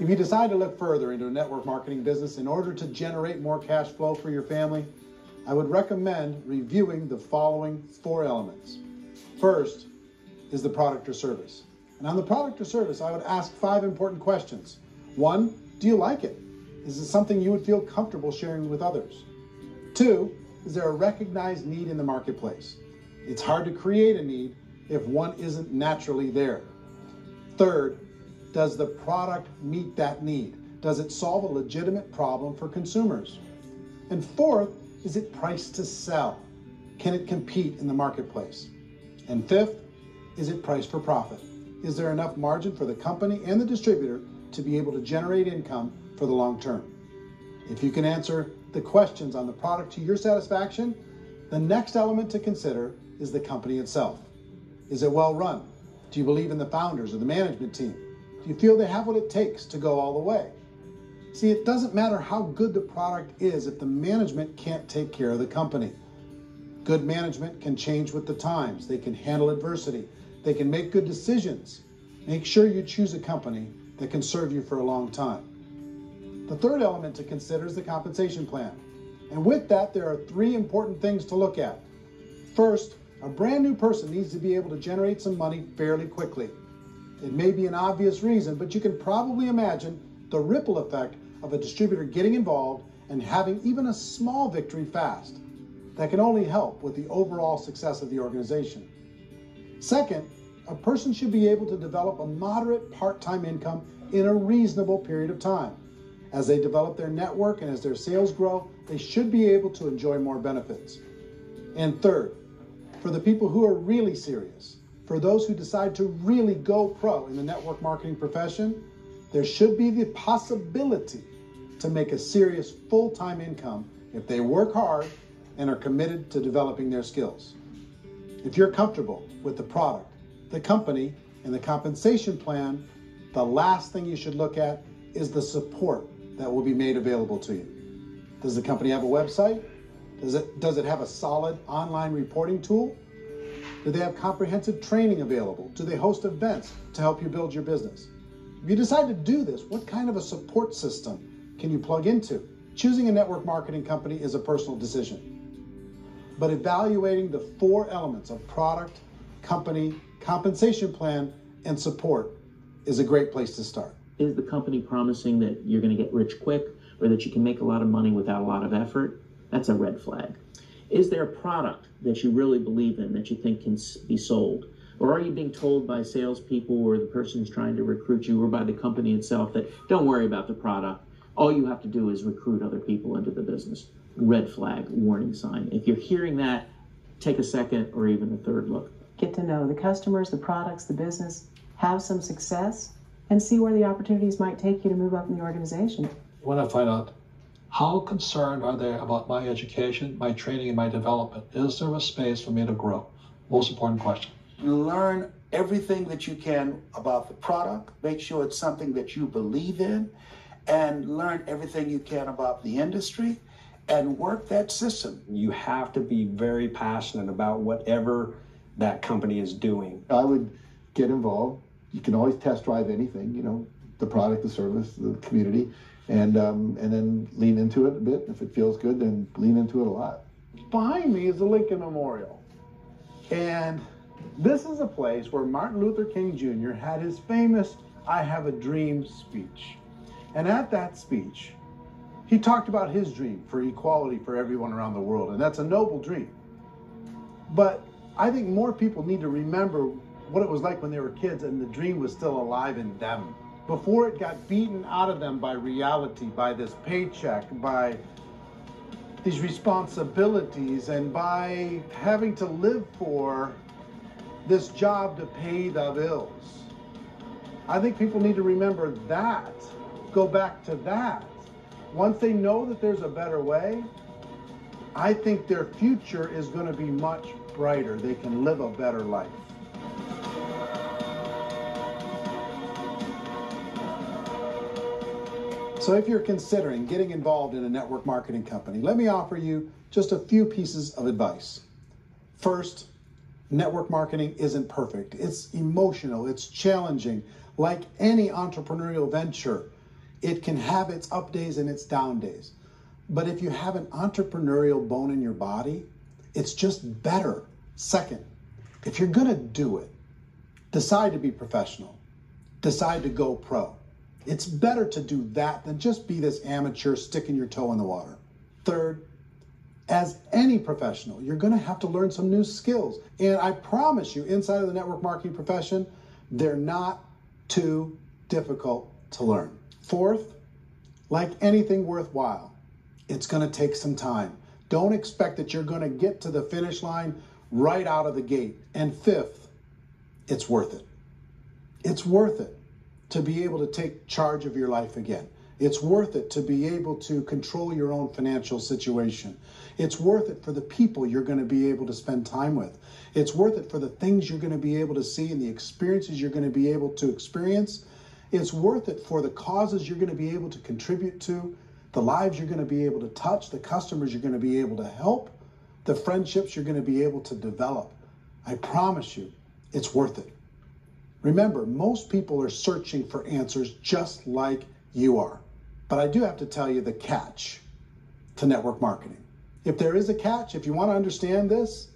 If you decide to look further into a network marketing business in order to generate more cash flow for your family, I would recommend reviewing the following four elements. First is the product or service. And on the product or service, I would ask five important questions. One, do you like it? Is it something you would feel comfortable sharing with others? Two, is there a recognized need in the marketplace? It's hard to create a need if one isn't naturally there. Third, does the product meet that need? Does it solve a legitimate problem for consumers? And fourth, is it priced to sell? Can it compete in the marketplace? And fifth, is it priced for profit? Is there enough margin for the company and the distributor to be able to generate income for the long term? If you can answer the questions on the product to your satisfaction, the next element to consider is the company itself. Is it well run? Do you believe in the founders or the management team? Do you feel they have what it takes to go all the way? See, it doesn't matter how good the product is if the management can't take care of the company. Good management can change with the times, they can handle adversity, they can make good decisions. Make sure you choose a company that can serve you for a long time. The third element to consider is the compensation plan. And with that, there are three important things to look at. First, a brand new person needs to be able to generate some money fairly quickly. It may be an obvious reason, but you can probably imagine the ripple effect of a distributor getting involved and having even a small victory fast. That can only help with the overall success of the organization. Second, a person should be able to develop a moderate part time income in a reasonable period of time. As they develop their network and as their sales grow, they should be able to enjoy more benefits. And third, for the people who are really serious, for those who decide to really go pro in the network marketing profession, there should be the possibility to make a serious full time income if they work hard and are committed to developing their skills. If you're comfortable with the product, the company, and the compensation plan, the last thing you should look at is the support that will be made available to you. Does the company have a website? Does it, does it have a solid online reporting tool? Do they have comprehensive training available? Do they host events to help you build your business? If you decide to do this, what kind of a support system can you plug into? Choosing a network marketing company is a personal decision. But evaluating the four elements of product, company, compensation plan, and support is a great place to start is the company promising that you're going to get rich quick or that you can make a lot of money without a lot of effort? That's a red flag. Is there a product that you really believe in that you think can be sold? Or are you being told by salespeople or the person who's trying to recruit you or by the company itself that don't worry about the product? All you have to do is recruit other people into the business. Red flag, warning sign. If you're hearing that, take a second or even a third look. Get to know the customers, the products, the business, have some success, and see where the opportunities might take you to move up in the organization. I want to find out how concerned are they about my education, my training, and my development? Is there a space for me to grow? Most important question. Learn everything that you can about the product, make sure it's something that you believe in, and learn everything you can about the industry and work that system. You have to be very passionate about whatever that company is doing. I would get involved, you can always test drive anything, you know, the product, the service, the community, and um, and then lean into it a bit. If it feels good, then lean into it a lot. Behind me is the Lincoln Memorial, and this is a place where Martin Luther King Jr. had his famous "I Have a Dream" speech, and at that speech, he talked about his dream for equality for everyone around the world, and that's a noble dream. But I think more people need to remember what it was like when they were kids and the dream was still alive in them. Before it got beaten out of them by reality, by this paycheck, by these responsibilities, and by having to live for this job to pay the bills. I think people need to remember that, go back to that. Once they know that there's a better way, I think their future is going to be much brighter. They can live a better life. So if you're considering getting involved in a network marketing company, let me offer you just a few pieces of advice. First, network marketing isn't perfect. It's emotional, it's challenging. Like any entrepreneurial venture, It can have its up days and its down days. But if you have an entrepreneurial bone in your body, it's just better. Second, if you're going to do it, decide to be professional, decide to go pro. It's better to do that than just be this amateur sticking your toe in the water. Third, as any professional, you're going to have to learn some new skills. And I promise you, inside of the network marketing profession, they're not too difficult to learn. Fourth, like anything worthwhile, it's going to take some time. Don't expect that you're going to get to the finish line right out of the gate. And fifth, it's worth it. It's worth it to be able to take charge of your life again. It's worth it to be able to control your own financial situation. It's worth it for the people you're going to be able to spend time with. It's worth it for the things you're going to be able to see and the experiences you're going to be able to experience. It's worth it for the causes you're going to be able to contribute to the lives you're going to be able to touch, the customers you're going to be able to help, the friendships you're going to be able to develop. I promise you, it's worth it. Remember, most people are searching for answers just like you are. But I do have to tell you the catch to network marketing. If there is a catch, if you want to understand this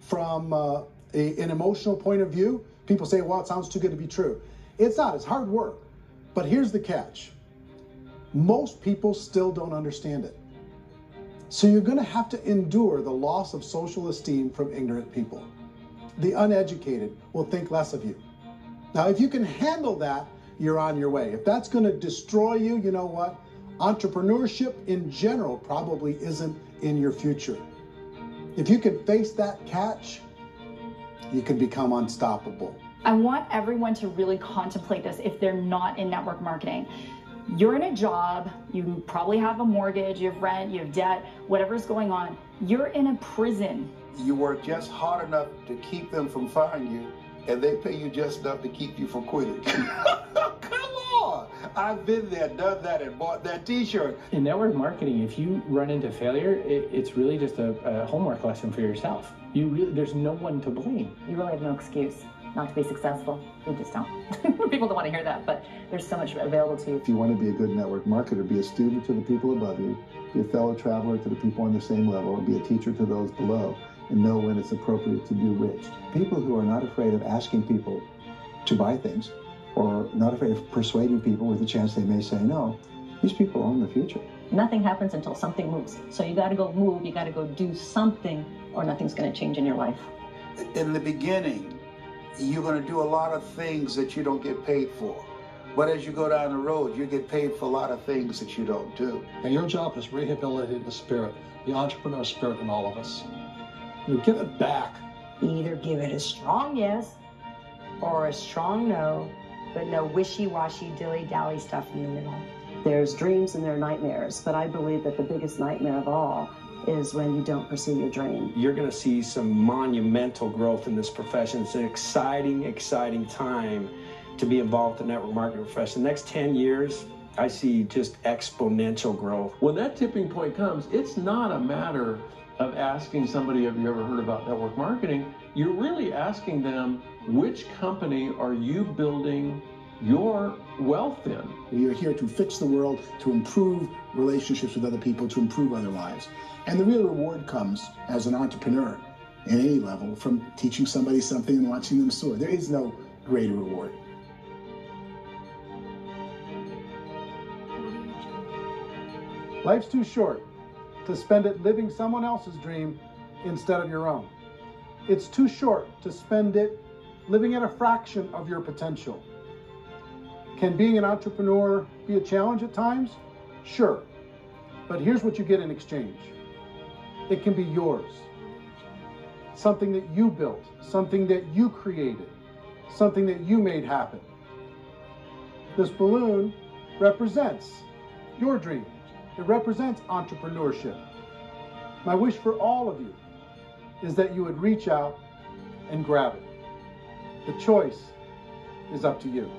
from uh, a, an emotional point of view, people say, well, it sounds too good to be true. It's not, it's hard work. But here's the catch most people still don't understand it. So you're going to have to endure the loss of social esteem from ignorant people. The uneducated will think less of you. Now, if you can handle that, you're on your way. If that's going to destroy you, you know what? Entrepreneurship in general probably isn't in your future. If you can face that catch, you can become unstoppable. I want everyone to really contemplate this if they're not in network marketing you're in a job, you probably have a mortgage, you have rent, you have debt, whatever's going on. You're in a prison. You work just hard enough to keep them from firing you, and they pay you just enough to keep you from quitting. Come on! I've been there, done that, and bought that T-shirt. In network marketing, if you run into failure, it, it's really just a, a homework lesson for yourself. You really, there's no one to blame. You really have no excuse not to be successful. You just don't. people don't want to hear that, but there's so much available to you. If you want to be a good network marketer, be a student to the people above you, be a fellow traveler to the people on the same level, and be a teacher to those below, and know when it's appropriate to do which. People who are not afraid of asking people to buy things, or not afraid of persuading people with a chance they may say no, these people own the future. Nothing happens until something moves. So you got to go move, you got to go do something, or nothing's going to change in your life. In the beginning, you're going to do a lot of things that you don't get paid for. But as you go down the road, you get paid for a lot of things that you don't do. And your job is rehabilitate the spirit, the entrepreneur spirit in all of us. You give it back. Either give it a strong yes or a strong no, but no wishy-washy, dilly-dally stuff in the middle. There's dreams and there are nightmares, but I believe that the biggest nightmare of all is when you don't pursue your dream. You're going to see some monumental growth in this profession. It's an exciting, exciting time to be involved in the network marketing profession. The next 10 years, I see just exponential growth. When that tipping point comes, it's not a matter of asking somebody, have you ever heard about network marketing? You're really asking them, which company are you building your wealth in? We are here to fix the world, to improve relationships with other people, to improve other lives. And the real reward comes as an entrepreneur at any level from teaching somebody something and watching them soar. There is no greater reward. Life's too short to spend it living someone else's dream instead of your own. It's too short to spend it living at a fraction of your potential. Can being an entrepreneur be a challenge at times? Sure. But here's what you get in exchange it can be yours. Something that you built, something that you created, something that you made happen. This balloon represents your dream. It represents entrepreneurship. My wish for all of you is that you would reach out and grab it. The choice is up to you.